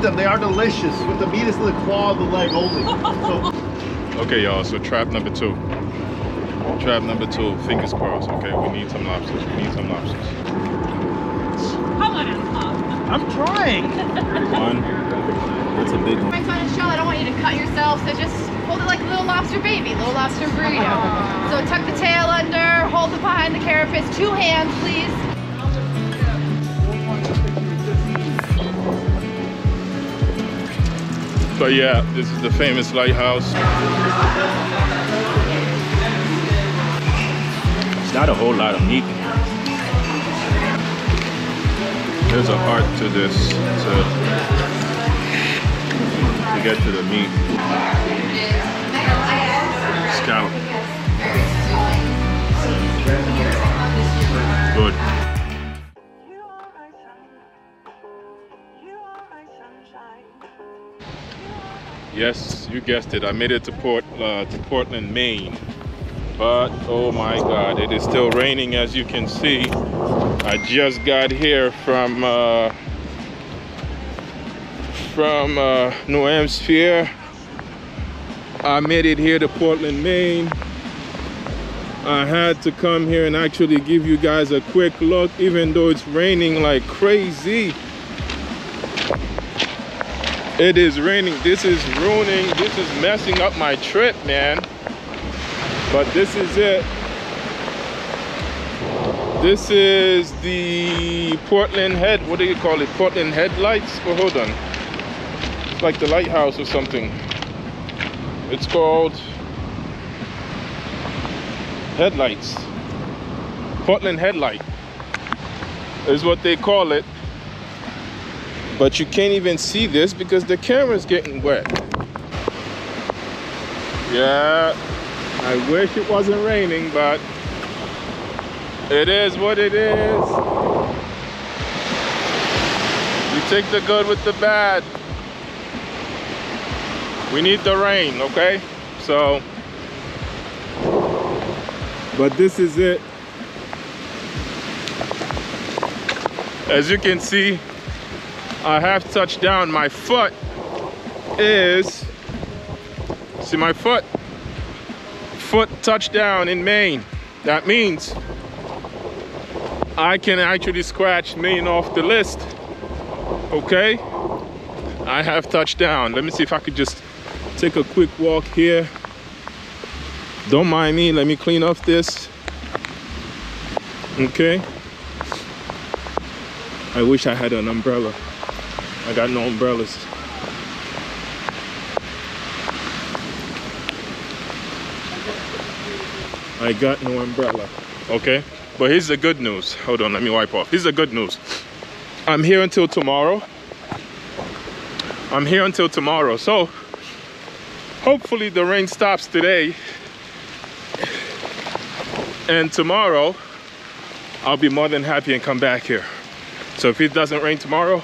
eat them. They are delicious. With the meat is the claw of the leg only. So Okay, y'all, so trap number two. Trap number two, fingers crossed, okay? We need some lobsters, we need some lobsters. Come on, Pop. I'm trying. One, that's a big one. My son is shell. I don't want you to cut yourself, so just hold it like a little lobster baby, little lobster burrito. So tuck the tail under, hold it behind the carapace. Two hands, please. But yeah, this is the famous lighthouse. It's not a whole lot of meat. There's a heart to this to, to get to the meat. Scallop. Good. Yes, you guessed it. I made it to Port uh, to Portland, Maine. But oh my God, it is still raining as you can see. I just got here from uh, from uh, New Hampshire. I made it here to Portland, Maine. I had to come here and actually give you guys a quick look, even though it's raining like crazy. It is raining. This is ruining. This is messing up my trip, man. But this is it. This is the Portland Head. What do you call it? Portland Headlights? Well, hold on. It's like the lighthouse or something. It's called Headlights. Portland Headlight is what they call it. But you can't even see this because the camera's getting wet. Yeah, I wish it wasn't raining, but it is what it is. You take the good with the bad. We need the rain, okay? So, but this is it. As you can see, I have touched down. My foot is, see my foot? Foot touchdown in Maine. That means I can actually scratch Maine off the list. Okay? I have touched down. Let me see if I could just take a quick walk here. Don't mind me. Let me clean up this. Okay? I wish I had an umbrella. I got no umbrellas. I got no umbrella. Okay, but here's the good news. Hold on, let me wipe off. Here's the good news. I'm here until tomorrow. I'm here until tomorrow. So hopefully the rain stops today. And tomorrow, I'll be more than happy and come back here. So if it doesn't rain tomorrow,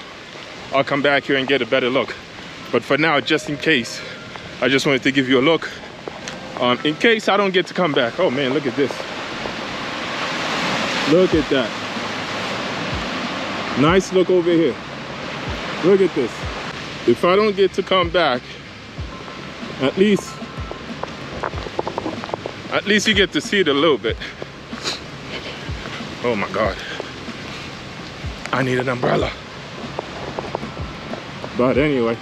I'll come back here and get a better look. But for now, just in case, I just wanted to give you a look. Um, in case I don't get to come back. Oh man, look at this. Look at that. Nice look over here. Look at this. If I don't get to come back, at least, at least you get to see it a little bit. Oh my God. I need an umbrella. But anyway,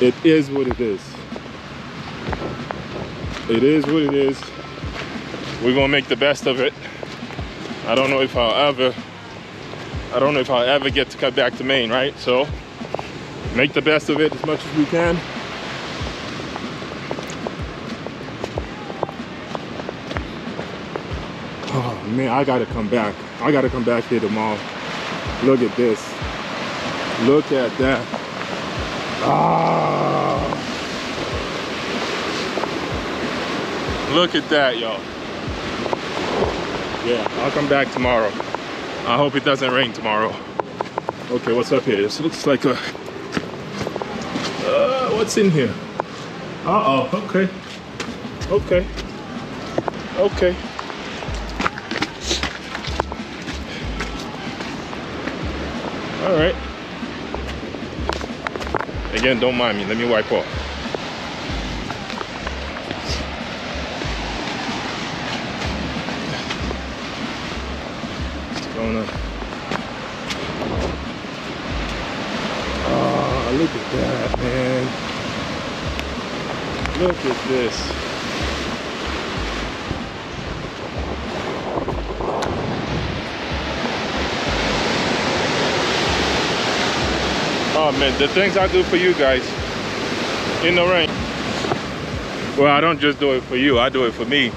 it is what it is. It is what it is. We're gonna make the best of it. I don't know if I'll ever, I don't know if I'll ever get to come back to Maine, right? So make the best of it as much as we can. Oh man, I gotta come back. I gotta come back here tomorrow. Look at this. Look at that. Ah. Look at that, y'all. Yeah, I'll come back tomorrow. I hope it doesn't rain tomorrow. Okay, what's up here? This looks like a... Uh, what's in here? Uh-oh, okay. Okay. Okay. All right. Again, don't mind me. Let me wipe off. What's going on? Oh, look at that, man. Look at this. Man, the things I do for you guys in the rain. Well, I don't just do it for you, I do it for me.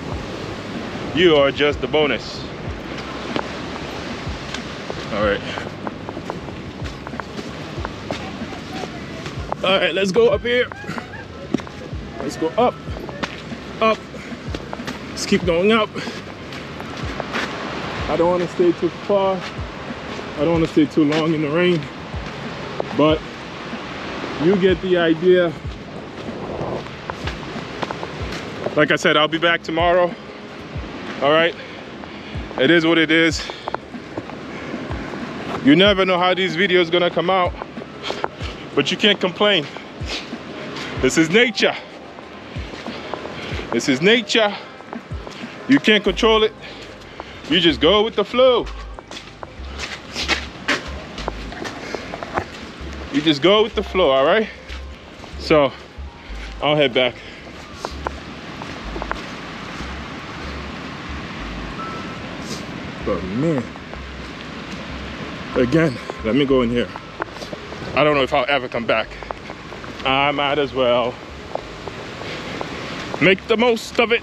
You are just the bonus. All right. All right, let's go up here. Let's go up, up. Let's keep going up. I don't want to stay too far. I don't want to stay too long in the rain but you get the idea. Like i said i'll be back tomorrow. All right? It is what it is. You never know how these videos gonna come out but you can't complain. This is nature. This is nature. You can't control it. You just go with the flow you just go with the flow all right? So i'll head back. But man again let me go in here. I don't know if i'll ever come back. I might as well make the most of it.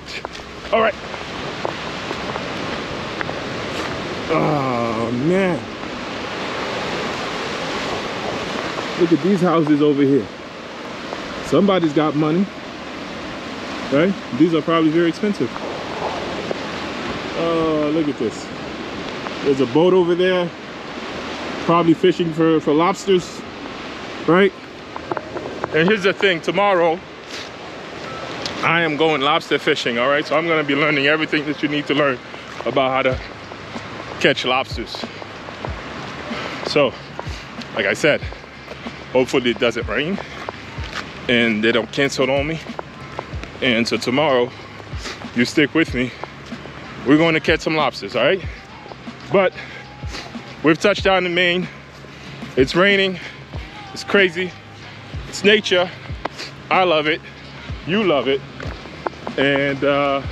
All right. Oh man Look at these houses over here. Somebody's got money, right? These are probably very expensive. Oh, look at this. There's a boat over there, probably fishing for, for lobsters, right? And here's the thing, tomorrow, I am going lobster fishing, all right? So I'm gonna be learning everything that you need to learn about how to catch lobsters. So, like I said, hopefully it doesn't rain and they don't cancel on me. And so tomorrow you stick with me. We're going to catch some lobsters all right? But we've touched down in maine it's raining. It's crazy. It's nature. I love it. You love it. And uh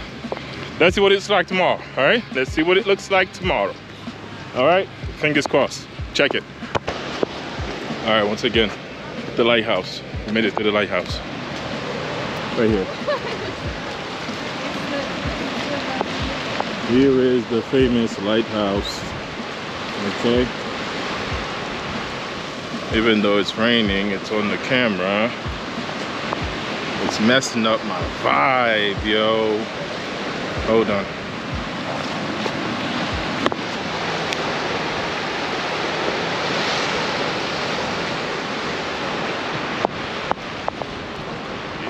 let's see what it's like tomorrow all right? Let's see what it looks like tomorrow. All right? Fingers crossed. Check it all right, once again, the lighthouse. We made it to the lighthouse. Right here. Here is the famous lighthouse. Okay. Even though it's raining, it's on the camera. It's messing up my vibe, yo. Hold on.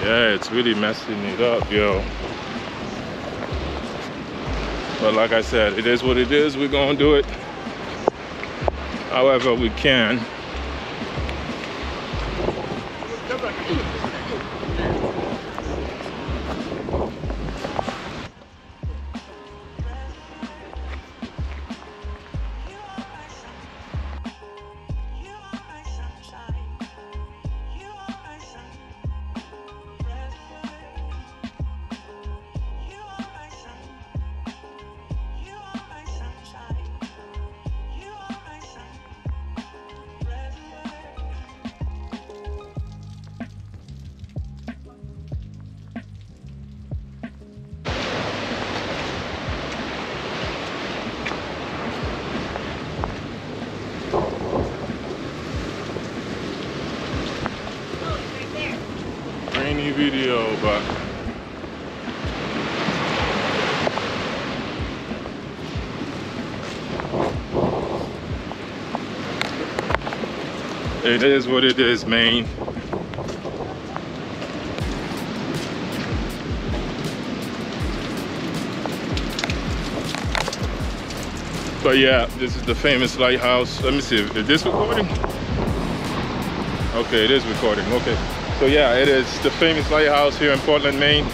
Yeah it's really messing it up yo. But like i said it is what it is. We're gonna do it however we can it is what it is Maine but yeah this is the famous lighthouse let me see is this recording Okay, it is recording. Okay. So yeah, it is the famous lighthouse here in Portland, Maine.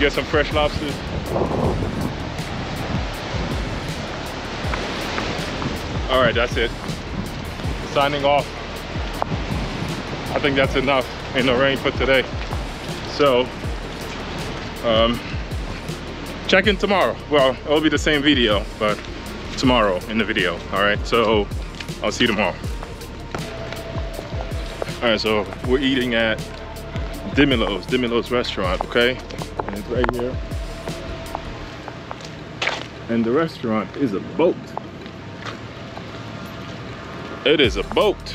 Get some fresh lobsters. All right, that's it. Signing off. I think that's enough in the rain for today. So, um, check in tomorrow. Well, it'll be the same video, but tomorrow in the video. All right, so I'll see you tomorrow. All right, so we're eating at Dimillo's, Dimillo's restaurant, okay? And it's right here. And the restaurant is a boat. It is a boat.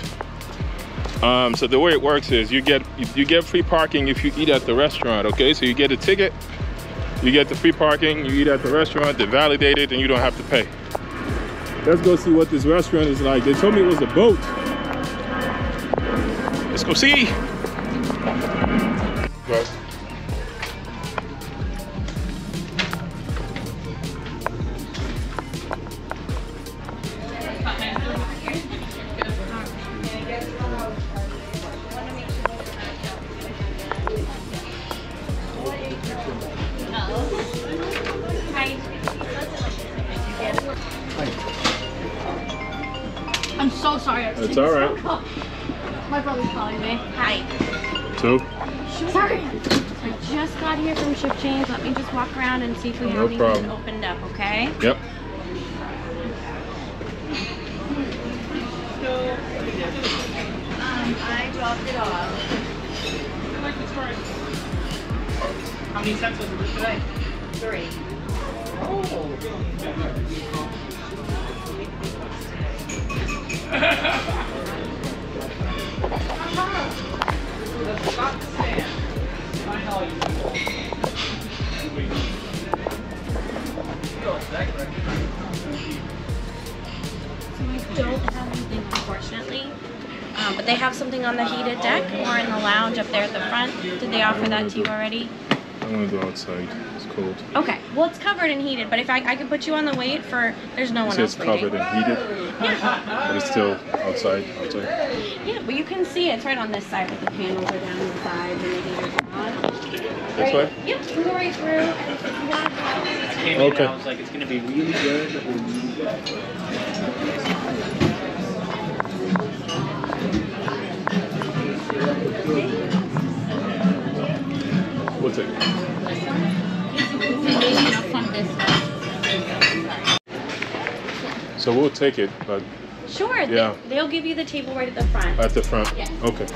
Um, so the way it works is you get you get free parking if you eat at the restaurant, okay? So you get a ticket, you get the free parking, you eat at the restaurant, they validate it, and you don't have to pay. Let's go see what this restaurant is like. They told me it was a boat. Let's go see. Right. See if we No have anything problem. opened up, okay? yep. Outside. It's cold. Okay. Well, it's covered and heated, but if I, I can put you on the wait for, there's no one says else waiting. covered and heated, Yeah. but it's still outside. Outside. Yeah, but you can see it's right on this side with the panels are down the side and the heaters on. This right, way. Yep, you can go right through. And if you I came in Okay. and I was like, it's gonna be really good or really bad. We'll it. So we'll take it, but Sure. Yeah. They, they'll give you the table right at the front. at the front. Yes. Okay.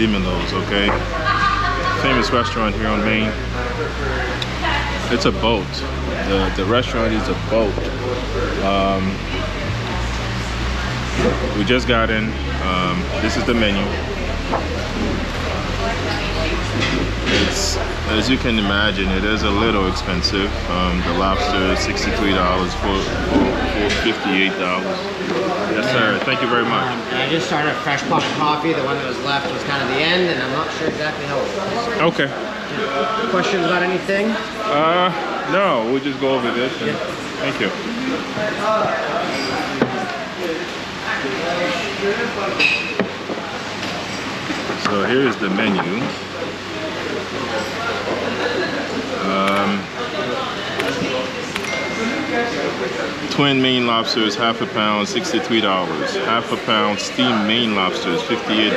Dimillo's, okay? Famous restaurant here on Maine. it's a boat. The the restaurant is a boat. Um, we just got in. Um, this is the menu. It's as you can imagine, it is a little expensive. Um, the lobster is sixty-three dollars for for fifty-eight dollars. Yes, sir. Thank you very much. Um, and I just started a fresh pot of coffee. The one that was left was kind of the end, and I'm not sure exactly how it was. Okay. Questions about anything? Uh, no, we'll just go over this. and- Thank you. So here's the menu. Um, twin Maine lobsters, half a pound, $63. Half a pound steamed Maine lobsters, $58.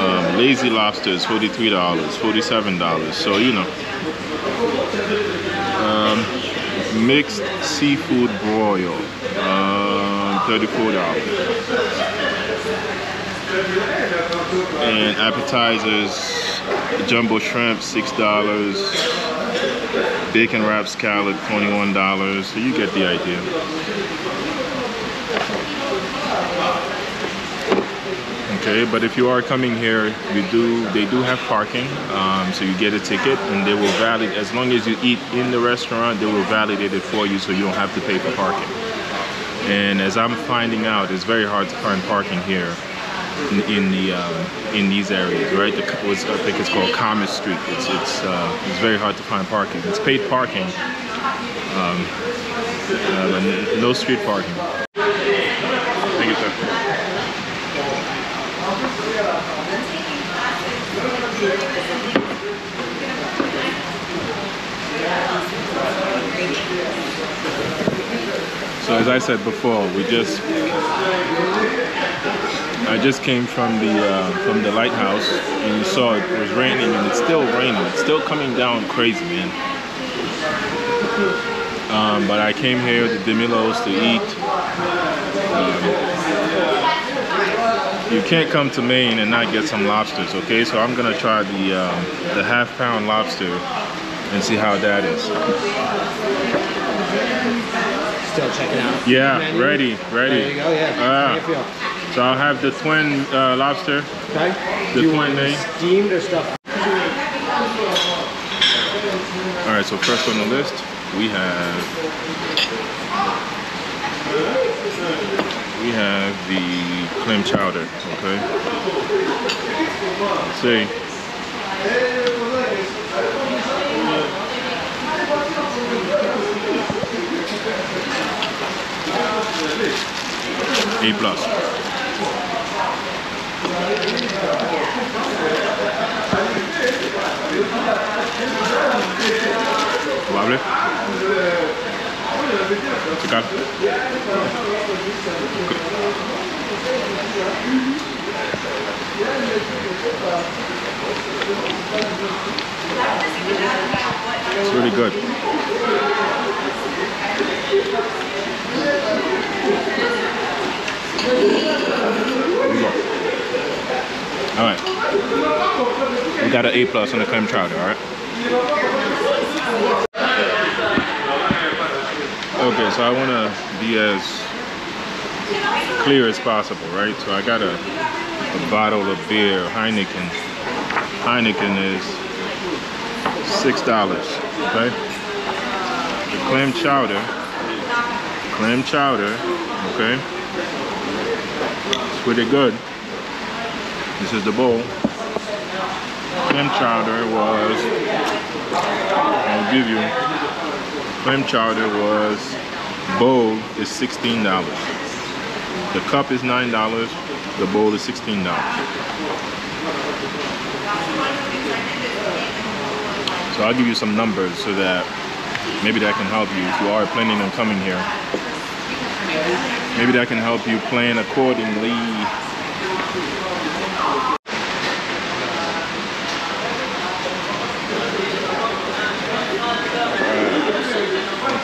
Um, lazy lobsters, $43, $47. So, you know. Um, mixed seafood broil, um, $34. And appetizers, jumbo shrimp, six dollars. Bacon wrap scallop, twenty-one dollars. So you get the idea. Okay, but if you are coming here, you do they do have parking, um, so you get a ticket, and they will validate as long as you eat in the restaurant, they will validate it for you, so you don't have to pay for parking. And as I'm finding out, it's very hard to find parking here in, in the um, in these areas, right? The, I think it's called Commerce Street. It's it's uh, it's very hard to find parking. It's paid parking, um, uh, no street parking. Thank you, sir. So as I said before, we just I just came from the uh, from the lighthouse, and you saw it was raining, and it's still raining. It's still coming down crazy, man. Um, but I came here to Dimillo's to eat. Um, you can't come to Maine and not get some lobsters, okay? So I'm gonna try the um, the half pound lobster and see how that is. Still checking out. Yeah, ready, ready. There you go. Yeah. Ah. How do you feel? So I'll have the twin uh, lobster. Okay. The you twin Maine. steamed or stuffed? All right, so first on the list, we have we have the clam chowder. Okay. Let's see. A plus. Probable. Checar. It's really good. All right. We got an A plus on the clam chowder, all right? Okay, so I want to be as clear as possible, right? So I got a, a bottle of beer, Heineken. Heineken is six dollars, okay? The clam chowder, clam chowder, okay? Pretty good. This is the bowl. Clam chowder was, I'll give you, clam chowder was, bowl is $16. The cup is $9, the bowl is $16. So I'll give you some numbers so that maybe that can help you if you are planning on coming here. Maybe that can help you plan accordingly.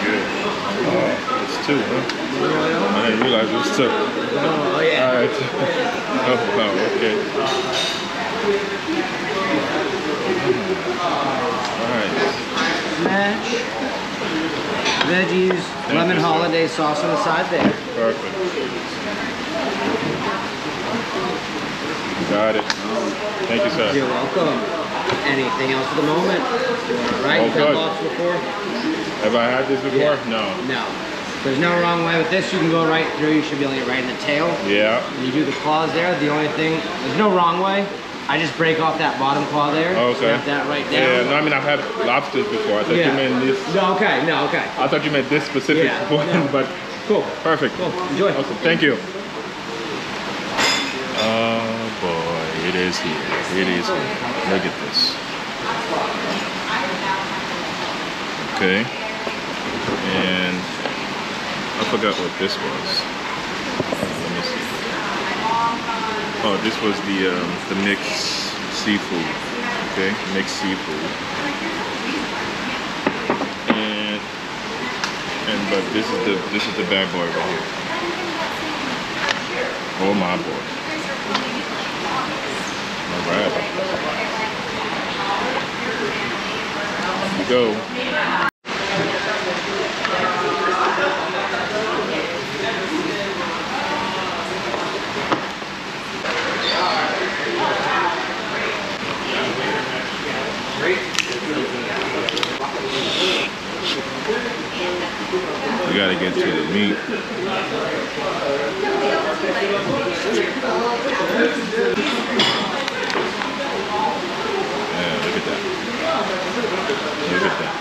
Good. Uh, it's two, huh? I didn't realize it was two. Oh yeah. Alright. Oh, wow, okay. Alright. Veggies, lemon you, sir. holiday sauce on the side there. Perfect. Got it. Thank you, sir. You're welcome. Anything else at the moment? Right? Oh, good. before? Have I had this before? No. No. There's no wrong way with this. You can go right through. You should be able to get right in the tail. Yeah. You do the claws there, the only thing, there's no wrong way. I just break off that bottom claw there. Oh, okay. Snap that right there. Yeah, no, I mean, I've had lobsters before. I thought Yeah. you meant this. No, okay, no, okay. I thought you meant this specific Yeah, one, no. but Cool. perfect. Cool. Enjoy. Awesome. Thank you. Oh boy, it is here. It is here. Look at this. Okay. And I forgot what this was. Let me see. Oh, this was the um, the mixed seafood. Okay, mixed seafood. And and but this is the this is the bad boy right here. Oh my boy. All right. Here we go. We gotta get to the meat. Yeah, look at that. Look at that.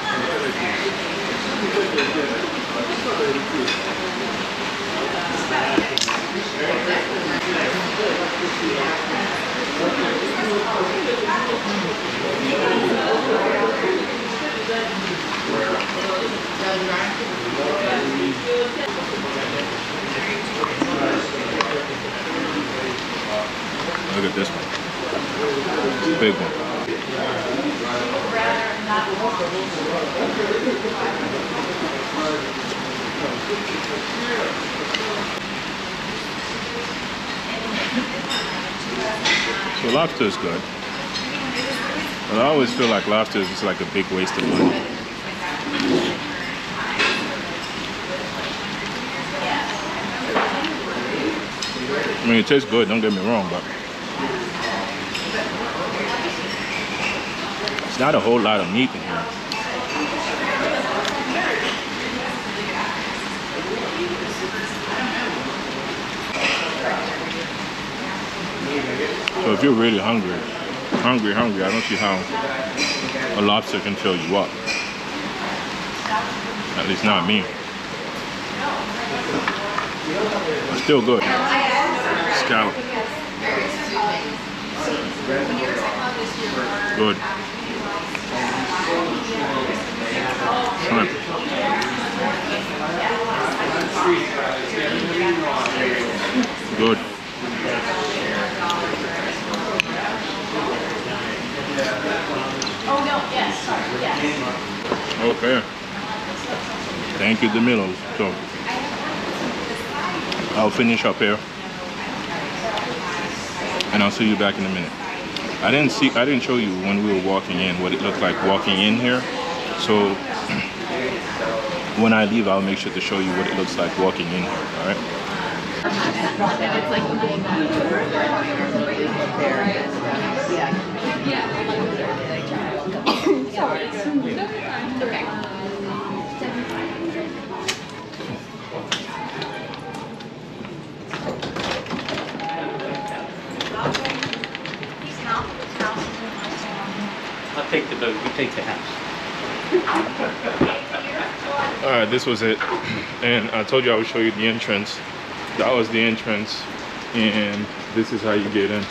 Look at this one. It's a big one. So lobster is good. But I always feel like lobster is just like a big waste of money. I mean, it tastes good, don't get me wrong, but it's not a whole lot of meat in if you're really hungry, hungry, hungry, I don't see how a lobster can fill you up. At least not me. But still good. Scallop. Good. Shrimp. Good. Oh, okay. Thank you, Dimillo's. So I'll finish up here, and I'll see you back in a minute. I didn't see, I didn't show you when we were walking in what it looked like walking in here. So when I leave, I'll make sure to show you what it looks like walking in here. All right. I'll take the boat, you take the house. All right, this was it, and I told you I would show you the entrance. That was the entrance, and this is how you get in.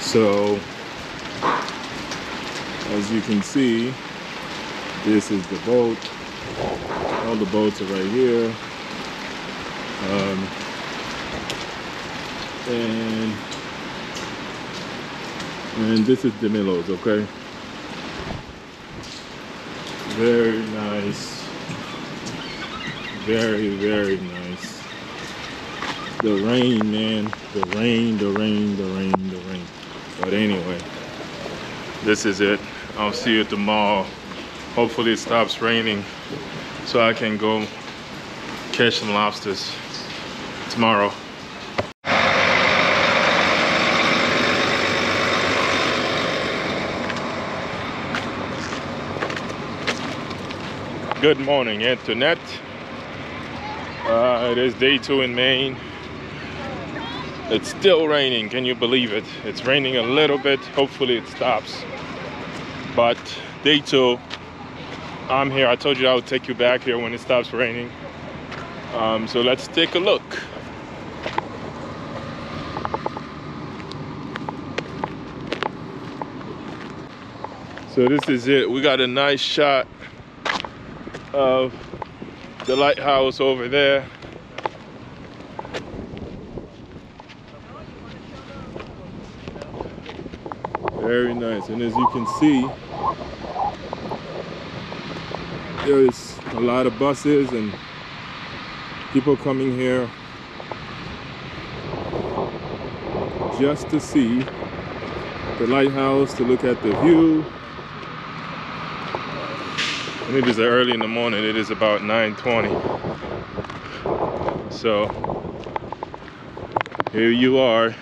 So, as you can see, this is the boat. All the boats are right here. Um, and and this is Dimillo's, okay? Very nice. Very, very nice. The rain, man. The rain, the rain, the rain, the rain. But anyway, this is it. I'll see you tomorrow hopefully it stops raining so I can go catch some lobsters tomorrow. Good morning, Internet. Uh, it is day two in Maine. It's still raining, can you believe it? It's raining a little bit, hopefully it stops. But day two, I'm here. I told you I would take you back here when it stops raining. Um, so let's take a look. So this is it. We got a nice shot of the lighthouse over there. Very nice. And as you can see, there's a lot of buses and people coming here just to see the lighthouse, to look at the view. And it is early in the morning, it is about 9.20. So, here you are.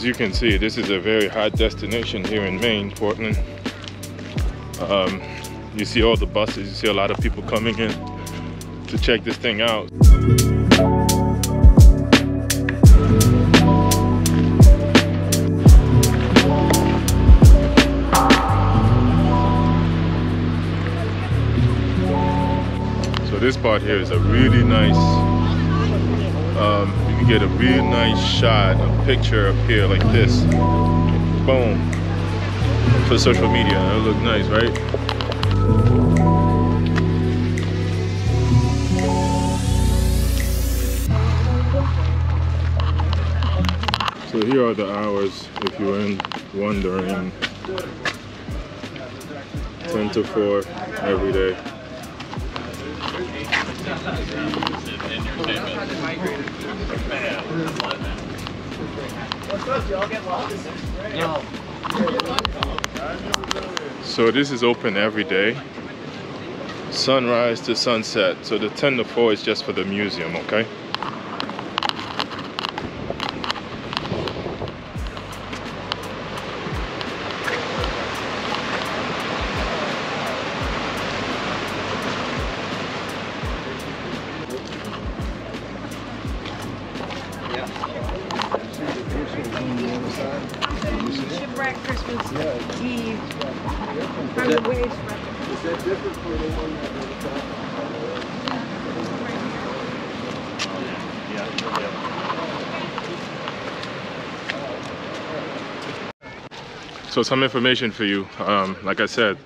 As you can see, this is a very hot destination here in Maine, Portland. Um, you see all the buses, you see a lot of people coming in to check this thing out. So this part here is a really nice get a real nice shot, a picture up here like this. Boom. For social media, it'll look nice, right? So here are the hours if you're in wondering. 10 to 4 every day. So this is open every day, sunrise to sunset. So the 10 to 4 is just for the museum, okay? So some information for you. Um, like I said,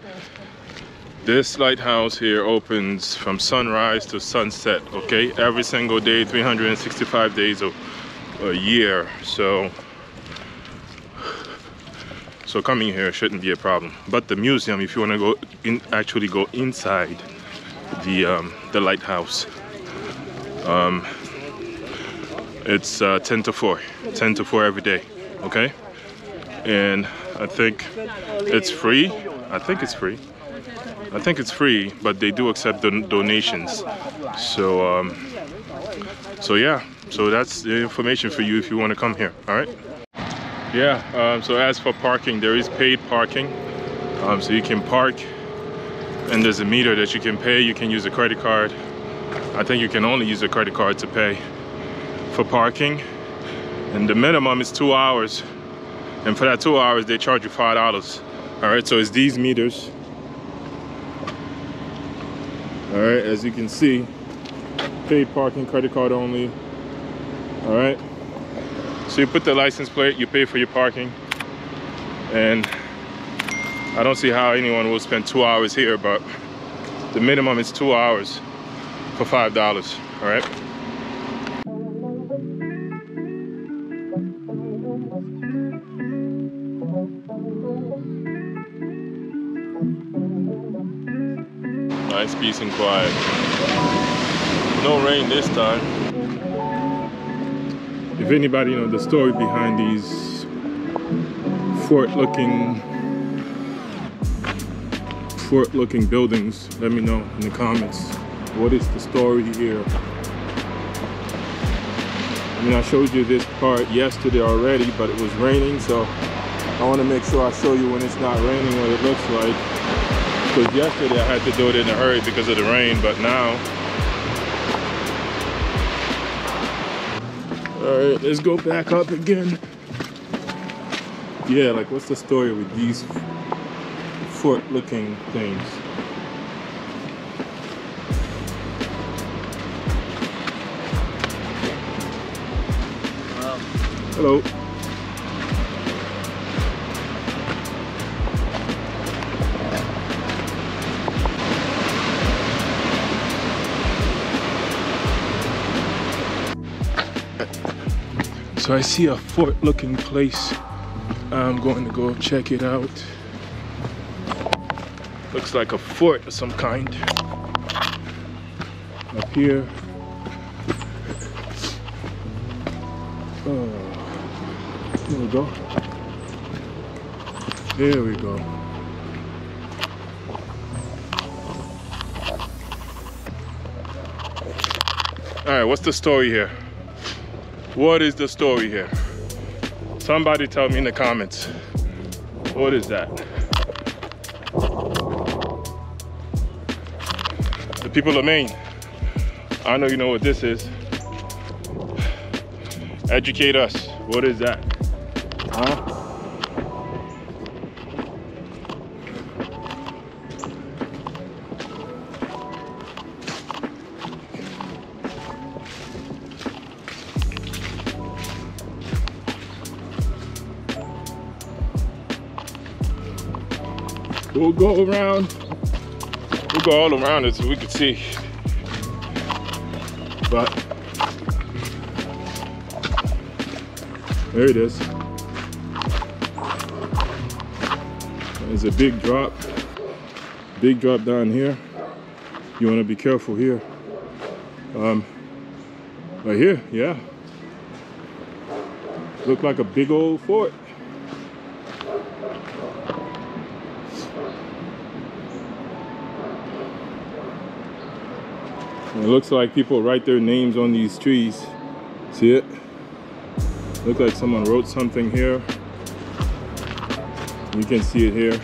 this lighthouse here opens from sunrise to sunset, okay? Every single day, 365 days a, a year. So, so coming here shouldn't be a problem. But the museum, if you want to go in, actually go inside the um, the lighthouse, um, it's uh, 10 to 4, 10 to 4 every day, okay? And I think it's free. I think it's free. I think it's free, but they do accept don donations. So, um, so yeah. So that's the information for you if you want to come here. All right. Yeah. Um, so as for parking, there is paid parking. Um, so you can park and there's a meter that you can pay. You can use a credit card. I think you can only use a credit card to pay for parking. And the minimum is two hours. And for that two hours, they charge you five dollars. All right, so it's these meters. All right, as you can see, paid parking, credit card only. All right. So you put the license plate, you pay for your parking, and I don't see how anyone will spend two hours here, but the minimum is two hours for five dollars. All right. Peace and quiet. No rain this time. If anybody know the story behind these fort looking fort looking buildings, let me know in the comments. What is the story here? I mean, I showed you this part yesterday already, but it was raining, so I want to make sure I show you when it's not raining what it looks like. Because yesterday I had to do it in a hurry because of the rain, but now All right, let's go back up again. Yeah, like what's the story with these fort looking things? Hello. So I see a fort looking place. I'm going to go check it out. Looks like a fort of some kind. Up here. Oh, here we go. There we go. All right, what's the story here? What is the story here? Somebody tell me in the comments. What is that? The people of Maine. I know you know what this is. Educate us. What is that? Huh? Go around. We'll go all around it so we can see. But there it is. There's a big drop. Big drop down here. You want to be careful here. Um, right here, yeah. Look like a big old fort. It looks like people write their names on these trees. See it? Look like someone wrote something here. You can see it here.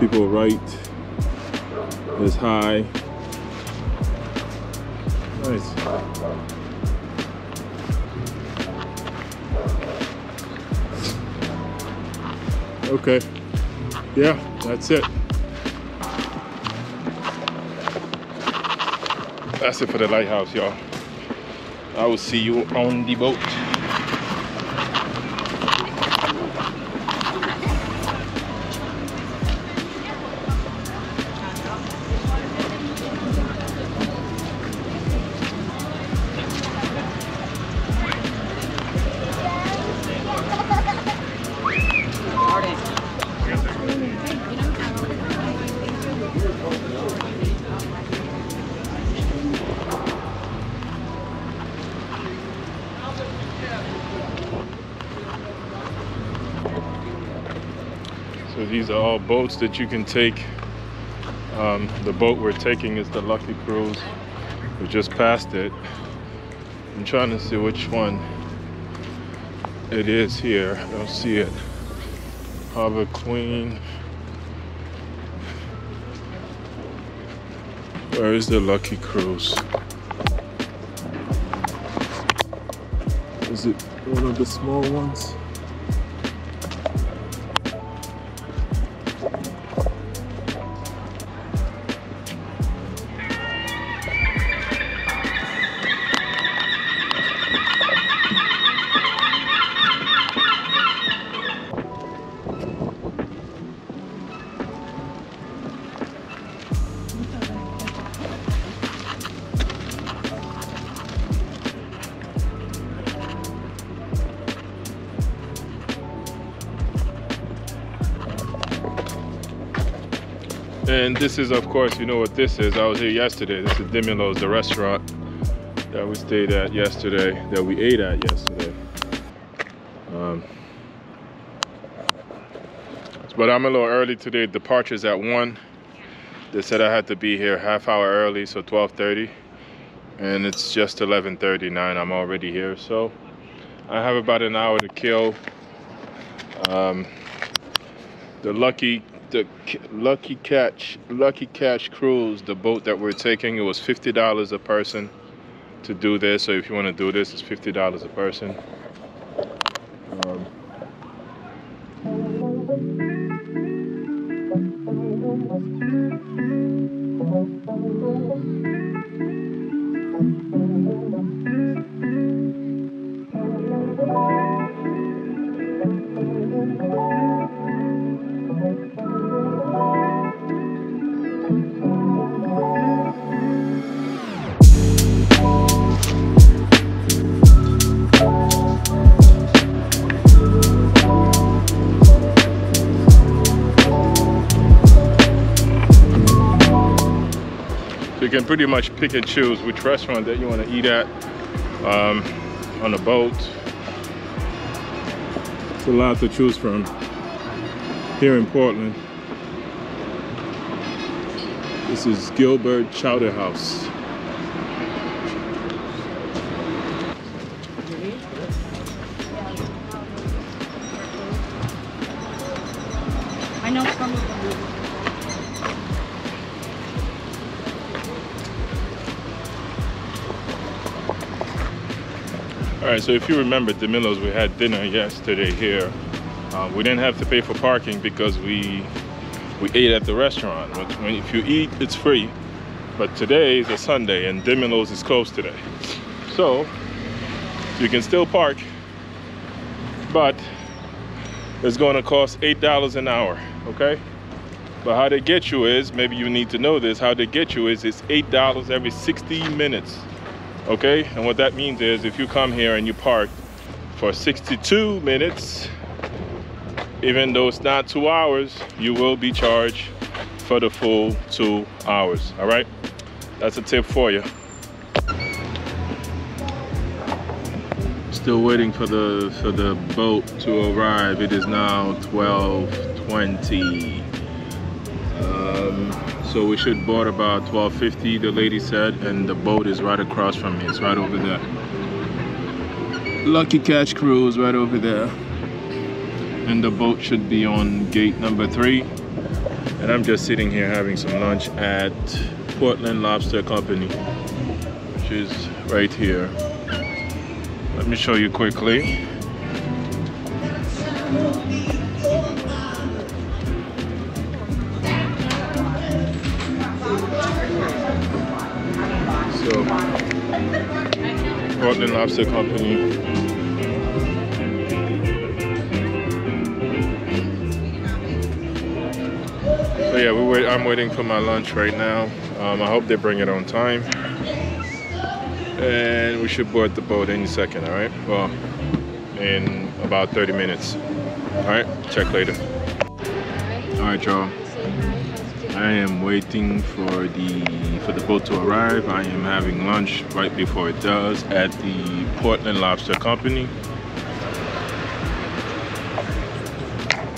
People write this high. Nice. Okay. Yeah, that's it. That's it for the lighthouse, y'all. I will see you on the boat. So these are all boats that you can take. Um, the boat we're taking is the Lucky Cruise. We just passed it. I'm trying to see which one it is here. I don't see it. Harbor Queen. Where is the Lucky Cruise? Is it one of the small ones? This is, of course, you know what this is. I was here yesterday. This is Dimillo's, the restaurant that we stayed at yesterday, that we ate at yesterday. Um, but I'm a little early today. Departure's at 1. They said I had to be here half hour early, so 12.30. And it's just 11.39. I'm already here, so I have about an hour to kill. Um, the lucky the lucky catch lucky catch cruise the boat that we're taking it was $50 a person to do this. So if you want to do this it's $50 a person can pretty much pick and choose which restaurant that you want to eat at um, on a boat. It's a lot to choose from here in Portland. This is Gilbert Chowder House. Right, so if you remember Dimillo's, we had dinner yesterday here. Uh, we didn't have to pay for parking because we we ate at the restaurant. Which when if you eat, it's free. But today is a Sunday and Dimillo's is closed today, so you can still park, but it's going to cost eight dollars an hour. Okay. But how they get you is maybe you need to know this. How they get you is it's eight dollars every 60 minutes okay? And what that means is if you come here and you park for 62 minutes even though it's not two hours you will be charged for the full two hours all right? That's a tip for you. Still waiting for the for the boat to arrive. It is now 12:20 um, so we should board about 12.50, the lady said, and the boat is right across from me. It's right over there. Lucky Catch Cruise right over there. And the boat should be on gate number three. And I'm just sitting here having some lunch at Portland Lobster Company, which is right here. Let me show you quickly. So, Portland Lobster Company. So yeah, we wait. I'm waiting for my lunch right now. Um, I hope they bring it on time, and we should board the boat any second. All right. Well, in about 30 minutes. All right. Check later. All right, y'all. I am waiting for the for the boat to arrive. I am having lunch right before it does at the Portland Lobster Company.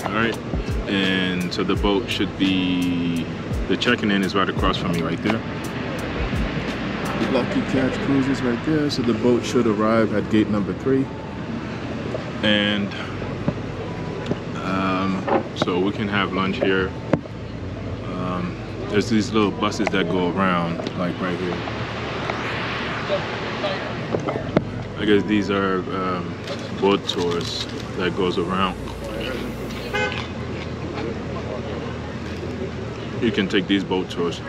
All right, and so the boat should be the checking in is right across from me right there. The Lucky Catch Cruise is right there, so the boat should arrive at gate number three, and um, so we can have lunch here There's these little buses that go around, like right here. I guess these are um, boat tours that goes around. You can take these boat tours.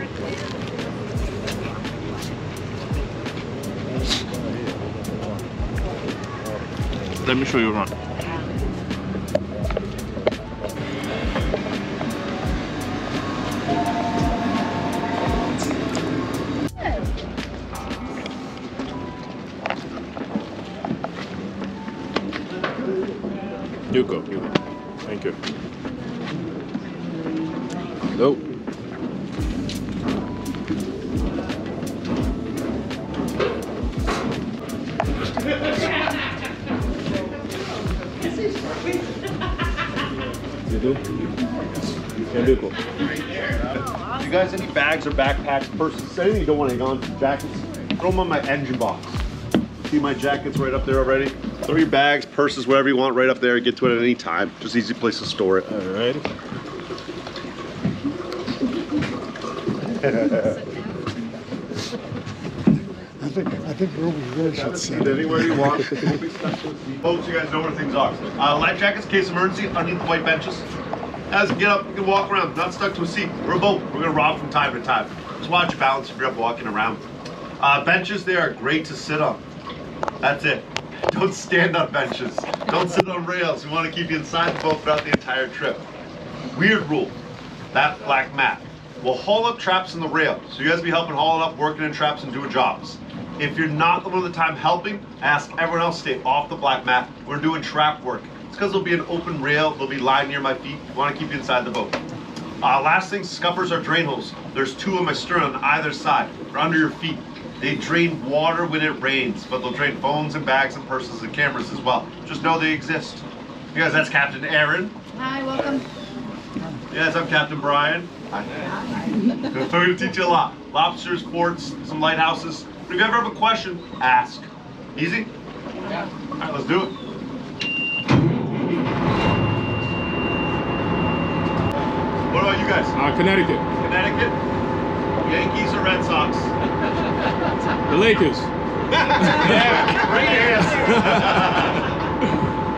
Let me show you around. Throw them on my engine box. See my jackets right up there already? Throw your bags, purses, whatever you want right up there. Get to it at any time. Just easy place to store it. All right. I think I think Roman really should Have a anywhere you want. Folks, you guys know where things are. Uh, life jackets, case of emergency, underneath the white benches. As you get up, you can walk around, not stuck to a seat. We're a boat. We're gonna rob from time to time. Just watch your balance if you're up walking around. Uh, benches, they are great to sit on. That's it. Don't stand on benches. Don't sit on rails. We want to keep you inside the boat throughout the entire trip. Weird rule. That black mat We'll haul up traps in the rail. So you guys be helping haul it up, working in traps, and doing jobs. If you're not the one of the time helping, ask everyone else to stay off the black mat. We're doing trap work. It's because there'll be an open rail. There'll be line near my feet. We want to keep you inside the boat. Uh, last thing, scuppers are drain holes. There's two on my stern on either side. They're under your feet. They drain water when it rains, but they'll drain phones and bags and purses and cameras as well. Just know they exist. You guys, that's Captain Aaron. Hi, welcome. Yes, I'm Captain Brian. Hi. We're going to teach you a lot. Lobsters, ports, some lighthouses. If you ever have a question, ask. Easy? Yeah. All right, let's do it. What about you guys? Uh, Connecticut. Connecticut? Yankees or Red Sox? The Lakers. yeah, great answer.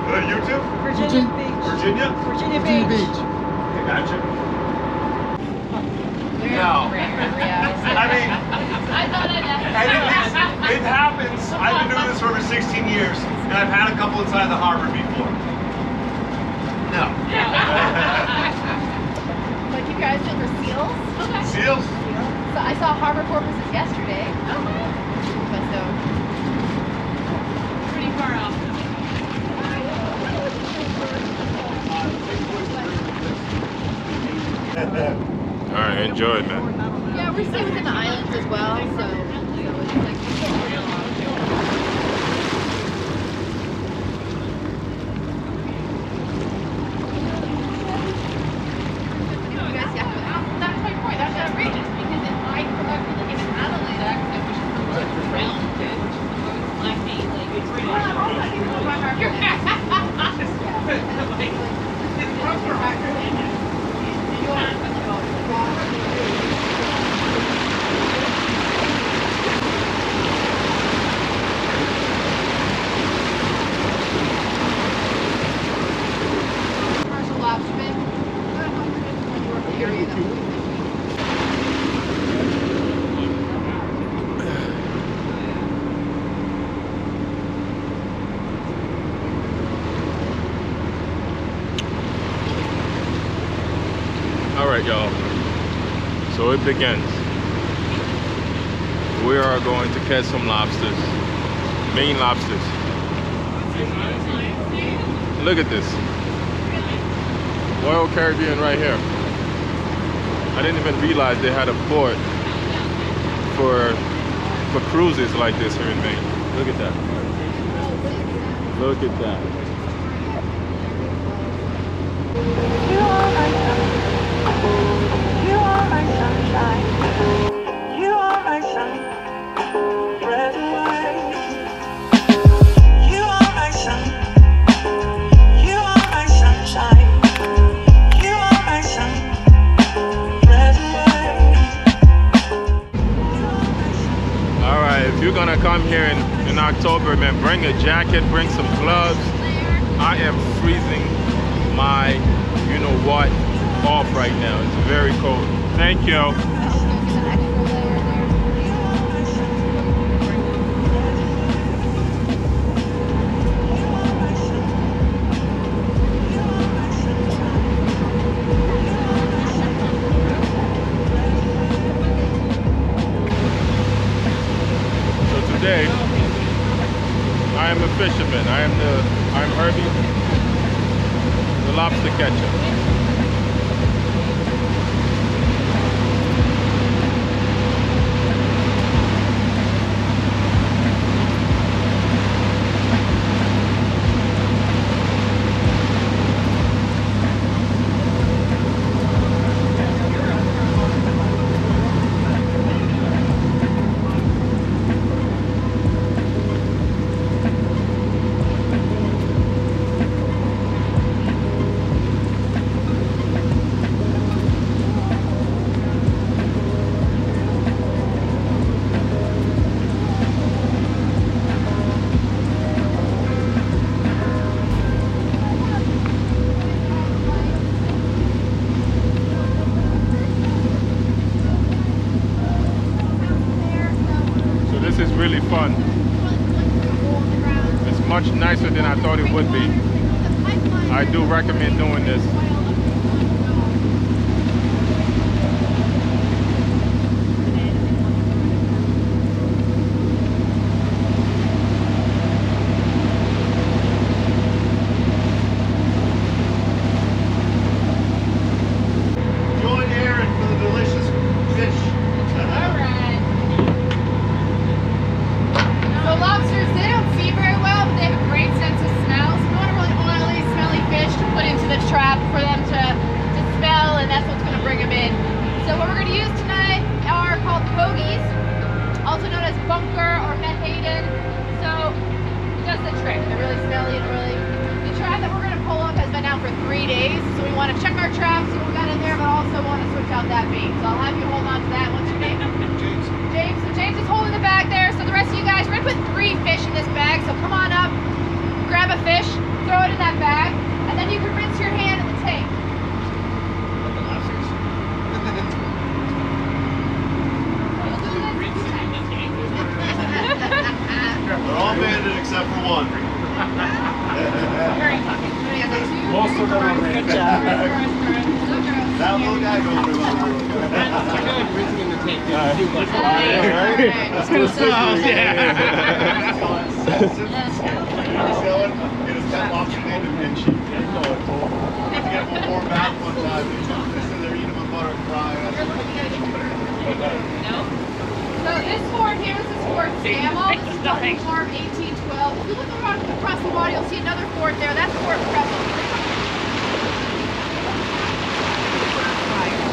uh, you too? Virginia Beach. Virginia? Virginia Virginia Beach. Beach. Okay, gotcha. No. I mean, I thought I'd I think it happens. I've been doing this for over 16 years, and I've had a couple inside the harbor before. No. Like you guys did for seals? Seals? So I saw harbor porpoises yesterday. But so. Pretty far off. All right, enjoy, man. Yeah, we're staying within the islands as well, so, so it's like. You guys, yeah. That's my point. That's outrageous because if I collect like in Adelaide, actually, which is the most rounded, like me, like it's really. Commercial lobsterman. When you work the area, though. All right, y'all. So begins. We are going to catch some lobsters. Maine lobsters. Look at this. Royal Caribbean right here. I didn't even realize they had a port for for cruises like this here in Maine. Look at that. Look at that. come here in, in October, man, bring a jacket, bring some gloves. I am freezing my you know what off right now. It's very cold. Thank you. Today, I am a fisherman. I am the, I'm Herby, the lobster catcher. Much nicer than I thought it would be. I do recommend doing this. Join Aaron for the delicious fish. So lobsters, they don't see very well, but they have a great sense of smell. So we want a really oily, smelly fish to put into the trap for them to, to smell, and that's what's going to bring them in. So what we're going to use tonight are called pogies, also known as bunker or menhaden. So it does the trick. They're really smelly and really. The trap that we're going to pull up has been out for three days, so we want to check our traps, see what we got in there, but also want to switch out that bait. So I'll have you hold on to that. What's your name? James. James. So James is holding the bag there. So the rest of you guys, we're gonna put three fish in this bag. So come on up, grab a fish, throw it in that bag, and then you can rinse your hand in the tank. They're all banded except for one. Most of them are red. That little guy going to Let's do this. Get his pet lobster named Da Vinci. Get him warm bath one time. They said they're eating him with butter and frying. So this fort here, this is Fort Scammel. This is Building Farm 1812. If you look around across the water, you'll see another fort there. That's Fort Preble.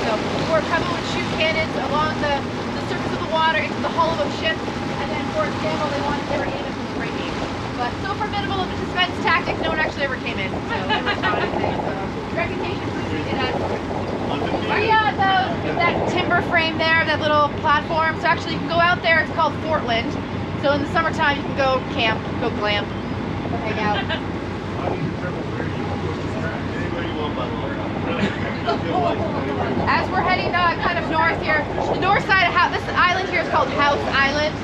So Fort Preble would shoot cannons along the, the surface of the water into the hull of a ship, and then Fort Scammel, they wanted they were aiming from the great beam. But so formidable of a defense tactic, no one actually ever came in. So they were not anything. So reputation preceded us. Oh yeah, the, that timber frame there, that little platform. So actually you can go out there, it's called Fortland. So in the summertime you can go camp, go glam, go hang out. Anybody you want, by the way. As we're heading uh, kind of north here, the north side of House, this island here is called House Island.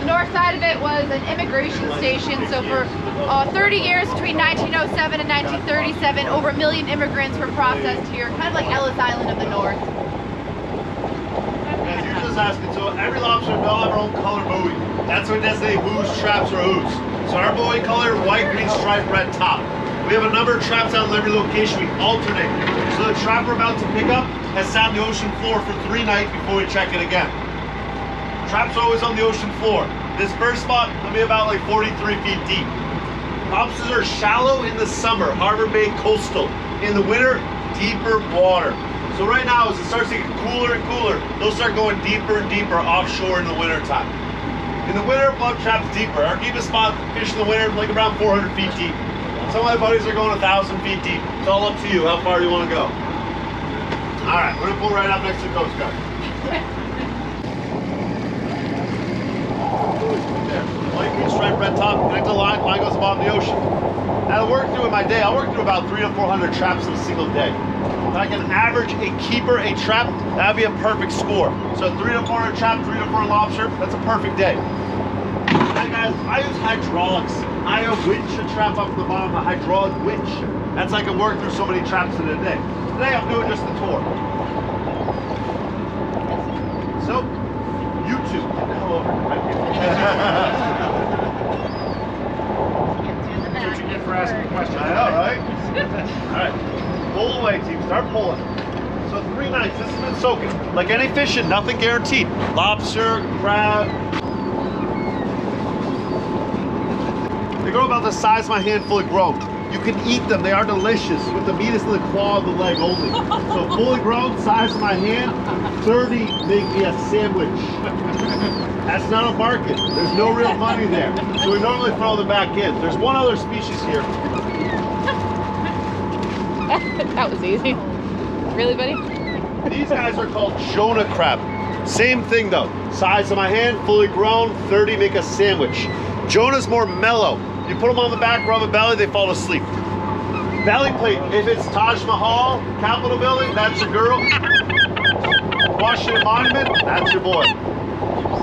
The north side of it was an immigration station. So for uh, 30 years, between 1907 and 1937, over a million immigrants were processed here, kind of like Ellis Island of the north. Guys, you're just asking, so every lobster, all have our own color buoy. That's what designates who's, traps, or who's. So our buoy color, white, green, striped, red top. We have a number of traps out in every location. We alternate. So the trap we're about to pick up has sat on the ocean floor for three nights before we check it again. Traps are always on the ocean floor. This first spot will be about like 43 feet deep. Lobsters are shallow in the summer, Harbor Bay coastal. In the winter, deeper water. So right now, as it starts to get cooler and cooler, they'll start going deeper and deeper offshore in the winter time. In the winter, we'll traps deeper. Our deepest spot fish in the winter, like around 400 feet deep. Some of my buddies are going 1,000 feet deep. It's all up to you how far you want to go. All right, we're gonna pull right up next to the Coast Guard. Light green stripe, red top, connect the line, line goes above the ocean. Now I work through in my day, I work through about three to 400 traps in a single day. If I can average a keeper, a trap, that'd be a perfect score. So three to 400 trap, three to 400 lobster, that's a perfect day. Guys, I use hydraulics. I winch a trap up the bottom, a hydraulic winch. That's I can work through so many traps in a day. Today I'm doing just the tour. So, YouTube, get the hell over here. Thank you. For asking questions? I know, right? All right, pull away, team. Start pulling. So three nights. This has been soaking. Like any fishing, nothing guaranteed. Lobster, crab. They grow about the size of my hand, fully grown. You can eat them. They are delicious. With the meat is in the claw of the leg only. So fully grown, size of my hand, 30 make me a sandwich. That's not a market. There's no real money there. So we normally throw them back in. There's one other species here. that was easy. Really, buddy? These guys are called Jonah crab. Same thing though. Size of my hand, fully grown, 30 make a sandwich. Jonah's more mellow. You put them on the back, rub a belly, they fall asleep. Belly plate, if it's Taj Mahal, Capitol Building, that's your girl. Washington Monument, that's your boy.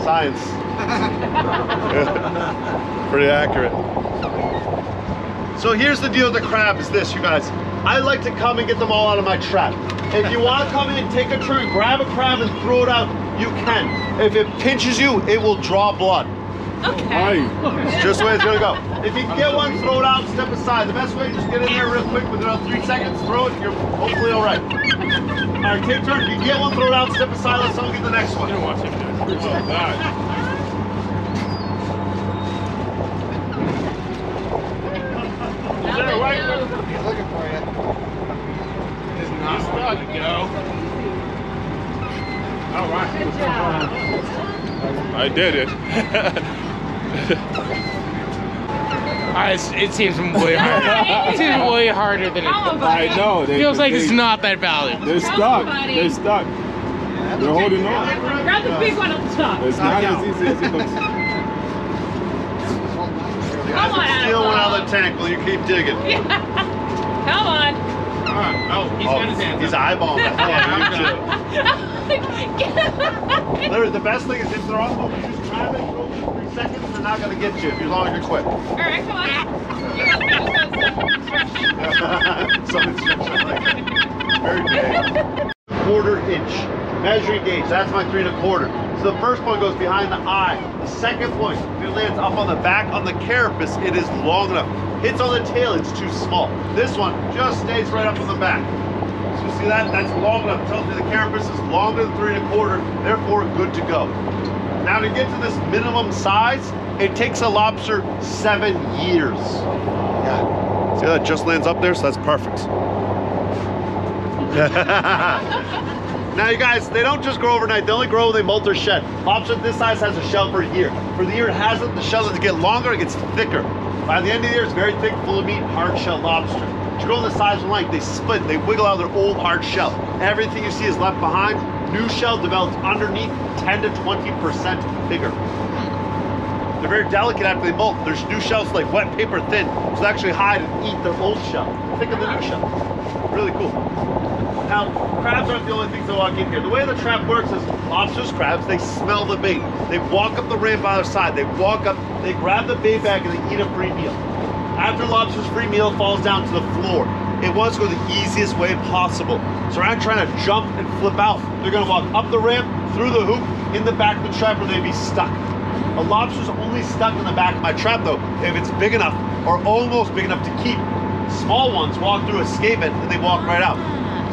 Science. Pretty accurate. So here's the deal with the crab is this, you guys. I like to come and get them all out of my trap. If you want to come in and take a turn, grab a crab and throw it out, you can. If it pinches you, it will draw blood. Aye. It's just the way it's gonna go. If you can get one, throw it out, step aside. The best way, just get in there real quick within about three seconds, throw it, you're hopefully all right. All right, take turn. If you get one, throw it out, step aside, let someone get the next one. You watch him do it. Oh, God. Is there a right one? He's looking for you. He's not stuck. Go. All right. I did it. Uh, it seems way harder. it seems way harder than it I know. They, feels like they, it's not that valuable. They're stuck. They're stuck. They're holding on. Grab the big one up top. It's not as easy as it looks. Come on, Steal one out of the tank while you keep digging. Come on. Oh, he's got his hands He's eyeballing the hell out of you too. Literally, the best thing is if they're off, you just grab it, throw it for three seconds, they're not gonna get you as long as you're quick. All right, come on. You some Some instruction, like, very big. Quarter inch measuring gauge. That's my three and a quarter. So the first one goes behind the eye. The second point, if it lands up on the back on the carapace, it is long enough. Hits on the tail, it's too small. This one just stays right up on the back. So you see that? That's long enough. Tells me the carapace is longer than three and a quarter, therefore good to go. Now to get to this minimum size, it takes a lobster seven years. Yeah. See how that just lands up there? So that's perfect. now you guys, they don't just grow overnight. They only grow when they molt or shed. Lobster this size has a shell for a year. For the year it hasn't, the shell doesn't get longer, it gets thicker. By the end of the year, it's very thick, full of meat, hard shell lobster. To grow the size and like, they split, they wiggle out of their old hard shell. Everything you see is left behind. New shell develops underneath 10 to 20% bigger. They're very delicate after they molt. There's new shells like wet paper thin, so they actually hide and eat their old shell. Think of the new shell. Really cool. Now, crabs aren't the only things that walk in here. The way the trap works is lobsters, crabs, they smell the bait. They walk up the ramp by their side. They walk up, they grab the bait bag and they eat a free meal. After lobster's free meal falls down to the floor, it wants to go the easiest way possible. So rather than trying to jump and flip out, they're gonna walk up the ramp, through the hoop, in the back of the trap where they'd be stuck. A lobster's only stuck in the back of my trap though, if it's big enough or almost big enough to keep. Small ones walk through, escape it, and they walk right out.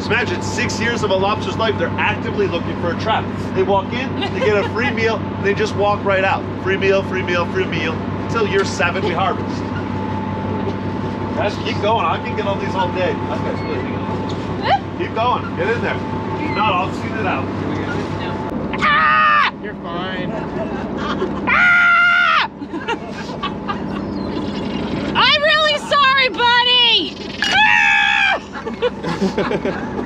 So imagine six years of a lobster's life, they're actively looking for a trap. They walk in, they get a free meal, and they just walk right out. Free meal, free meal, free meal, until year seven we harvest. Guys, keep going. I can get on these all day. That guy's really Keep going. Get in there. If not, I'll seen it out. Ah! You're fine. Ah! I'm really sorry, buddy. Ah!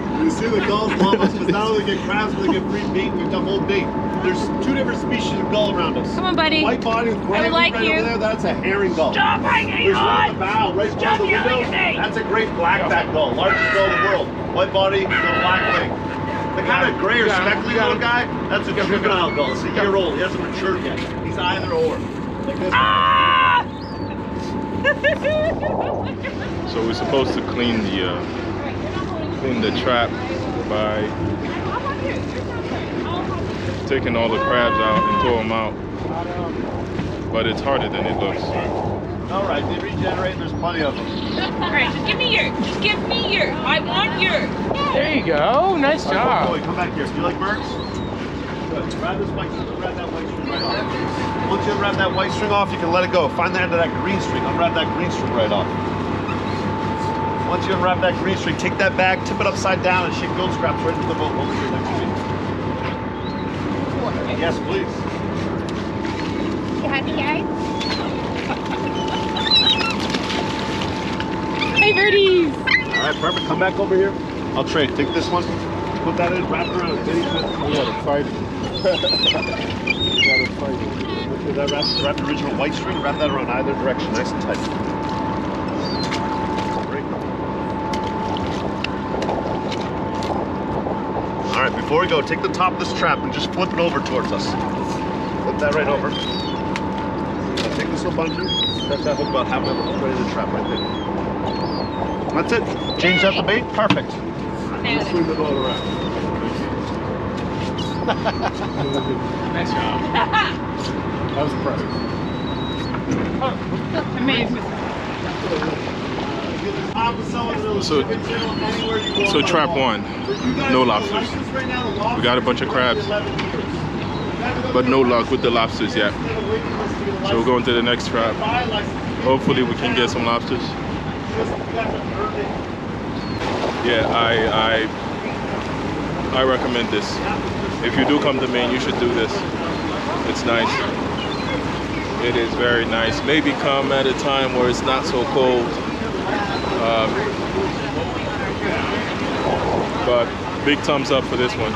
You see the gulls love us because not only get crabs, but they get free bait. We dump old bait. There's two different species of gull around us. Come on, buddy. White body with I gray like right you. over there, that's a herring gull. Stop hanging There's one on. in the bow, right Stop by the window. at me. That's a great blackback gull, largest gull in the world. White body, with black wing. The kind of gray or Yeah, speckly little guy, that's a juvenile gull. It's a year old. He hasn't matured yet. He's either or. Like this. Ah! So we're supposed to clean the uh, clean the trap by taking all the crabs out and throw them out. But it's harder than it looks. All right, they regenerate. There's plenty of them. All right, just give me your. Just give me your. I want your. There you go. Nice All right, job. Chloe, come back here. Do you like birds? Good. Grab this white string. Grab that white string right off. Once you unwrap that white string off, you can let it go. Find the end of that green string. Unwrap that green string right off. Once you unwrap that green string, take that bag, tip it upside down, and shake gold scraps right into the boat. Hold it here next to me. Yes, please. You happy, guys? Hey, birdies. All right, perfect. Come back over here. I'll trade. Take this one. Put that in. Wrap it around. Then you We gotta fight it. We gotta fight it. Okay, that wrap, wrap the original white string. Wrap that around either direction. Nice and tight. Great. All right, before we go, take the top of this trap and just flip it over towards us. Flip that right over. Now take this little bungee, stretch that hook about halfway over, right in the trap right there. That's it. Change that to bait. Perfect. Just swing it all around. Nice job. That was impressive. Amazing. So, so trap one, no lobsters. We got a bunch of crabs, but no luck with the lobsters yet. So we're going to the next trap. Hopefully we can get some lobsters. Yeah, I I I recommend this. If you do come to Maine, you should do this. It's nice. It is very nice. Maybe come at a time where it's not so cold. Um, but big thumbs up for this one.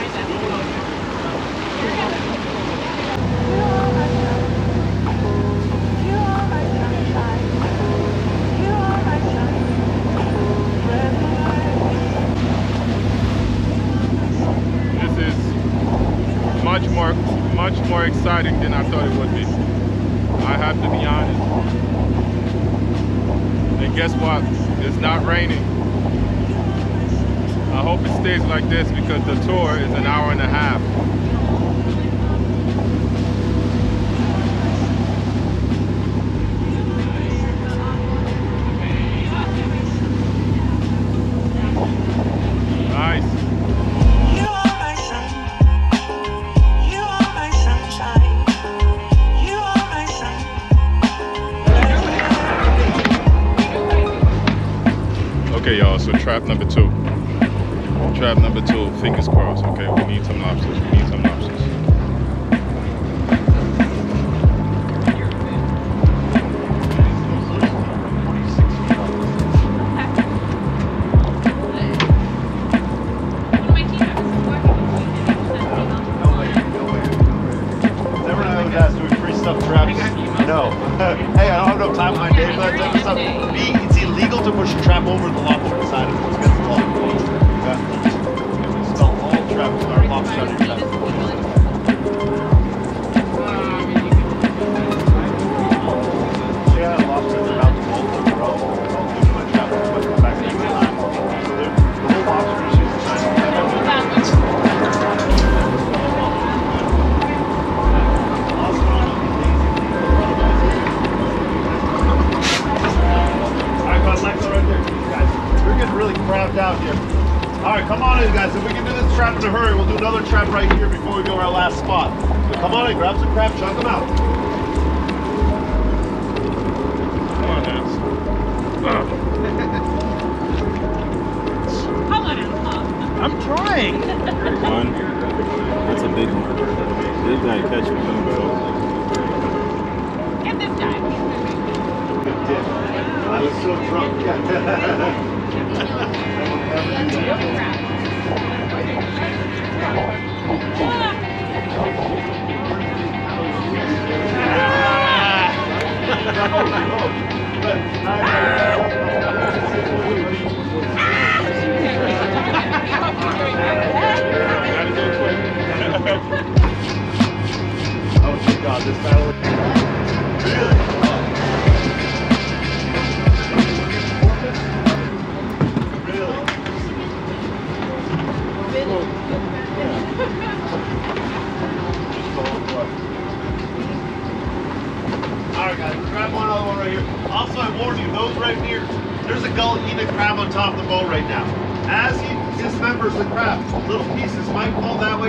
This is much more much more exciting than I thought it would be. I have to be honest. And guess what? It's not raining. I hope it stays like this because the tour is an hour and a half.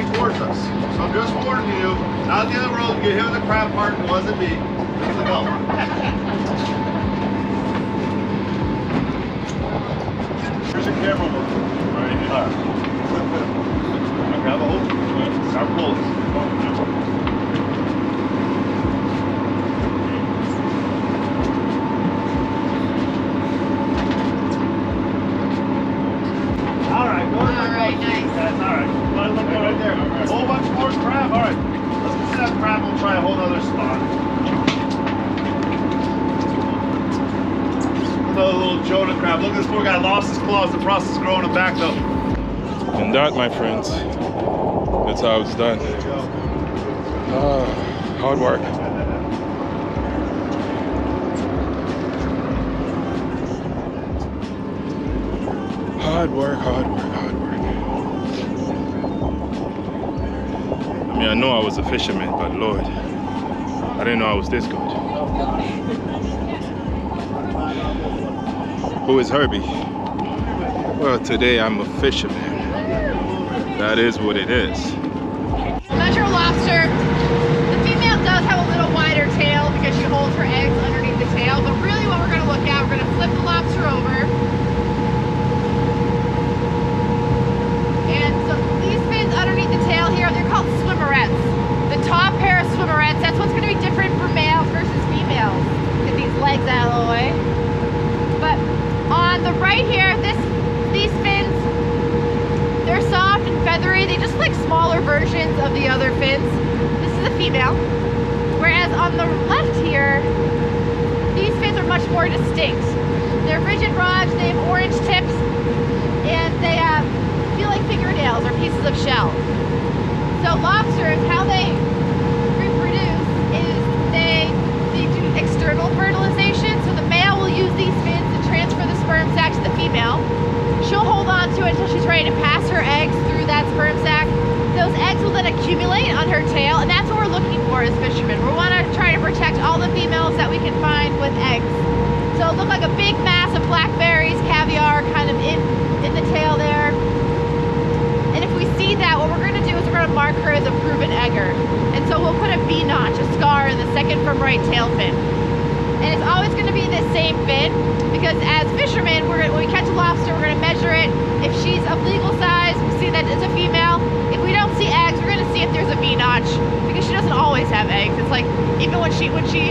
Way towards us. So I'm just warning you, out the other road, you get hit with the crab part, it wasn't me. It was the gull. Here's your camera look. Right here. Alright. Grab a hold. Start pulling. All right, go ahead. All right, nice. That's all right. Let it look good right there. A whole bunch more crab. All right, let's get to that crab. We'll try a whole other spot. Another little Jonah crab. Look, this poor guy lost his claws. The process growing them back though. And that, my friends, that's how it's done. Ah, hard work. Hard work, hard work, hard work. I mean, I know I was a fisherman, but Lord, I didn't know I was this good. Who is Herby? Well, today I'm a fisherman. That is what it is. Measure lobster. The female does have a little wider tail because she holds her eggs underneath the tail, but really what we're going to look at, we're going to flip the lobster over. And so these fins underneath the tail here, they're called swimmerets. The top pair of swimmerets, that's what's going to be different for males versus females. Get these legs out of the way. But on the right here, this these fins, they're soft and feathery. They just like smaller versions of the other fins. This is a female. Whereas on the left here, these fins are much more distinct. They're rigid rods, they have orange tips, and they uh, feel like fingernails or pieces of shell. So lobsters, how they reproduce is they they do external fertilization. So the male will use these fins to transfer the sperm sac to the female. She'll hold on to it until she's ready to pass her eggs through that sperm sac. Those eggs on her tail, and that's what we're looking for as fishermen. We want to try to protect all the females that we can find with eggs. So it'll look like a big mass of blackberries, caviar, kind of in in the tail there. And if we see that, what we're going to do is we're going to mark her as a proven egger. And so we'll put a V notch, a scar in the second from right tail fin. And it's always going to be the same fin because as fishermen, we're when we catch a lobster, we're going to measure it. If she's of legal size, we see that it's a female. If we don't see eggs, we're going to if there's a V notch because she doesn't always have eggs. It's like even when she when she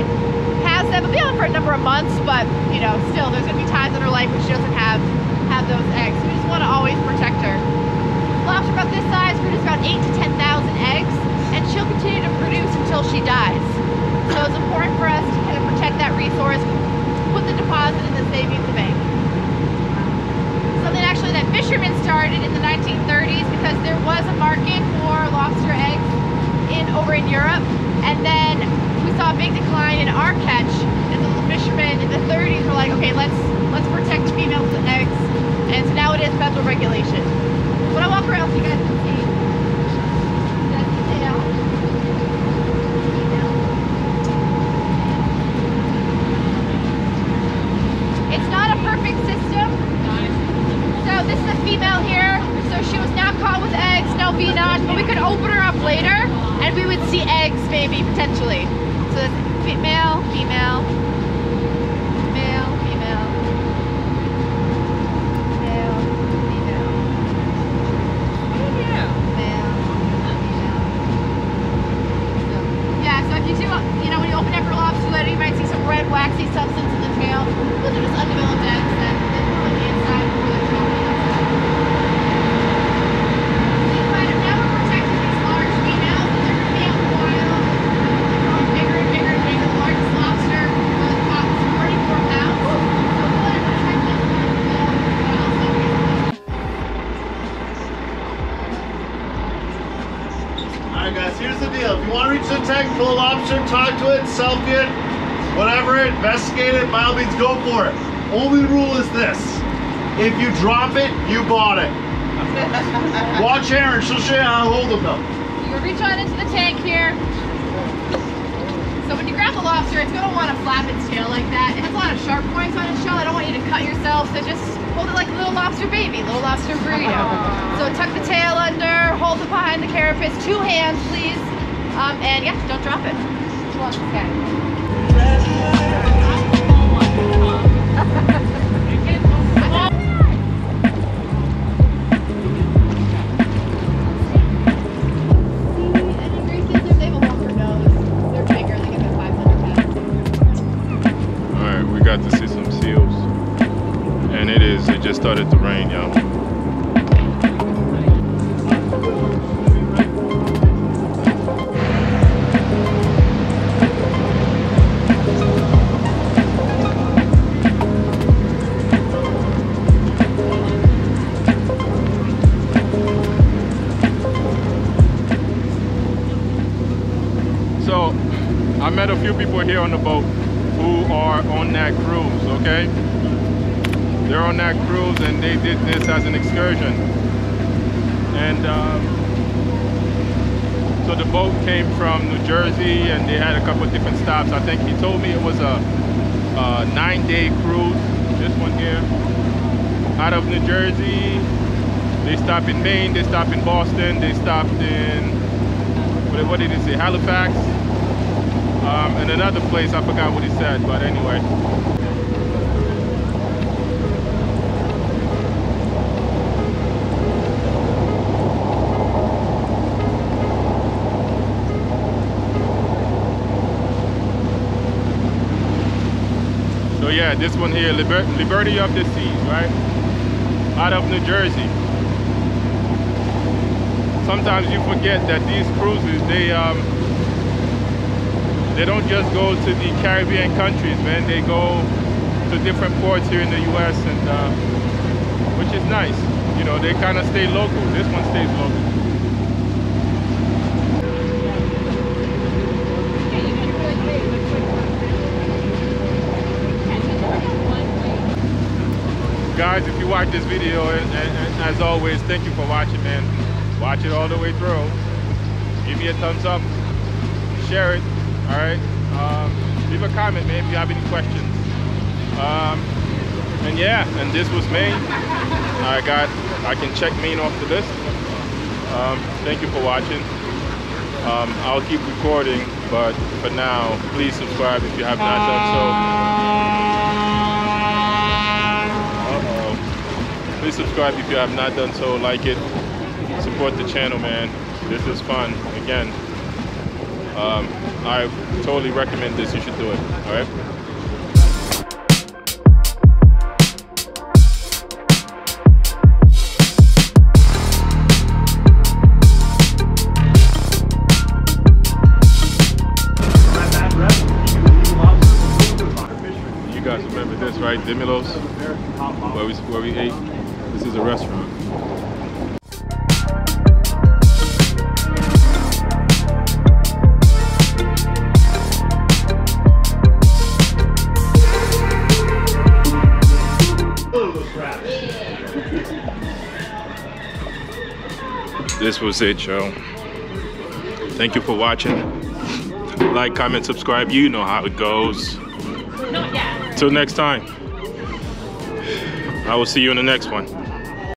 has them, it'll be on for a number of months, but you know, still there's going to be times in her life when she doesn't have have those eggs. We just want to always protect her. Lobster about this size produces about eight to ten thousand eggs, and she'll continue to produce until she dies. So it's important for us to kind of protect that resource, put the deposit in the savings bank. Fishermen started in the 1930s because there was a market for lobster eggs in over in Europe, and then we saw a big decline in our catch. And the fishermen in the 30s were like, okay, let's let's protect females with eggs, and so now it is federal regulation. When I walk around, you guys can see. That's the tail. It's not a perfect system. So this is a female here. So she was now caught with eggs, no V but we could open her up later and we would see eggs maybe potentially. So that's female, female, male, female, male, female. Male, female. Yeah, so if you know, when you open up your lobster you might see some red waxy substance in the tail. Those are just undeveloped eggs that that grow on the inside before they're shown on the outside. See, but now we're protecting these large females, and they're gonna be out in the wild. They're growing bigger and bigger and bigger. The largest lobster was caught was 44 pounds. So we want to protect those large males, but also Alright guys, here's the deal. If you want to reach the tank, pull a lobster, talk to it, selfie it, whatever, investigate it, by all means go for it. Only rule is this. If you drop it, you bought it. Watch Aaron, she'll show you how to hold them though. You're reach on into the tank here. So when you grab the lobster, it's gonna want to flap its tail like that. It has a lot of sharp points on its shell. I don't want you to cut yourself, so just hold it like a little lobster baby, little lobster burrito. So tuck the tail under, hold it behind the carapace, two hands, please. Um, and yeah, don't drop it. All right, we got to see some seals, and it is. It just started to rain, y'all. People here on the boat who are on that cruise, okay? They're on that cruise and they did this as an excursion. And um, so the boat came from New Jersey and they had a couple of different stops. I think he told me it was a, a nine day cruise, this one here. Out of New Jersey, they stopped in Maine, they stopped in Boston, they stopped in, what, did he say, Halifax? Um, and another place, I forgot what he said, but anyway. So yeah, this one here, Liber Liberty of the Seas, right? Out of New Jersey. Sometimes you forget that these cruises, they um, they don't just go to the Caribbean countries, man. They go to different ports here in the U.S. and uh, which is nice. You know, they kind of stay local. This one stays local. Guys, if you watch this video, and, and, and as always, thank you for watching, man. Watch it all the way through. Give me a thumbs up. Share it all right um, leave a comment man if you have any questions. Um, and yeah and this was Maine. I got I can check Maine off the list. Um, thank you for watching. Um, I'll keep recording but for now please subscribe if you have not done so. Please subscribe if you have not done so. Like it. Support the channel man. This is fun. Again. Um, I totally recommend this. You should do it. All right. You guys remember this, right? Dimillo's, where we where we ate. Was it, y'all. Thank you for watching. Like, comment, subscribe. You know how it goes. Till next time. I will see you in the next one.